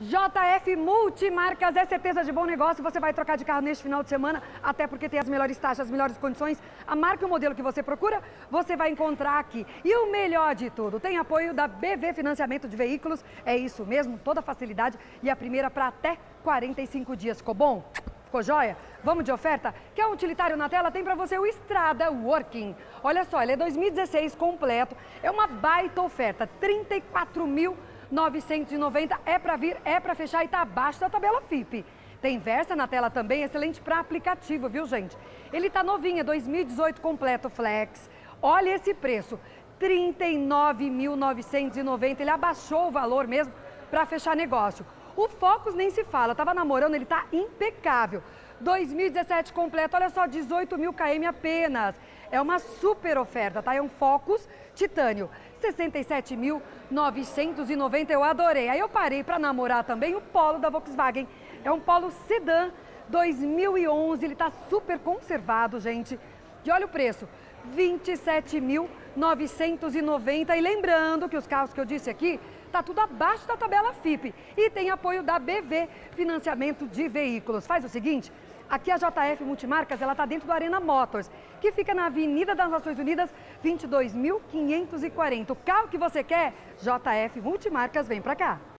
JF Multimarcas é certeza de bom negócio. Você vai trocar de carro neste final de semana, até porque tem as melhores taxas, as melhores condições. A marca e o modelo que você procura, você vai encontrar aqui. E o melhor de tudo, tem apoio da BV Financiamento de Veículos. É isso mesmo, toda facilidade e a primeira para até 45 dias. Ficou bom? Ficou joia? Vamos de oferta? Quer um utilitário na tela? Tem para você o Estrada Working. Olha só, ele é 2016 completo. É uma baita oferta, 34 mil 990 é para vir, é para fechar e está abaixo da tabela FIP. Tem Versa na tela também, excelente para aplicativo, viu gente? Ele está novinho, é 2018 completo Flex. Olha esse preço, 39.990. Ele abaixou o valor mesmo para fechar negócio. O Focus nem se fala, estava namorando, ele está impecável. 2017 completo, olha só, 18 mil km apenas. É uma super oferta, tá? É um Focus titânio. 67.990, eu adorei. Aí eu parei para namorar também o Polo da Volkswagen. É um Polo Sedan 2011, ele está super conservado, gente. E olha o preço, 27.990. E lembrando que os carros que eu disse aqui, tá tudo abaixo da tabela FIP. E tem apoio da BV, financiamento de veículos. Faz o seguinte, Aqui a JF Multimarcas, ela está dentro do Arena Motors, que fica na Avenida das Nações Unidas, 22.540. O carro que você quer, JF Multimarcas, vem para cá.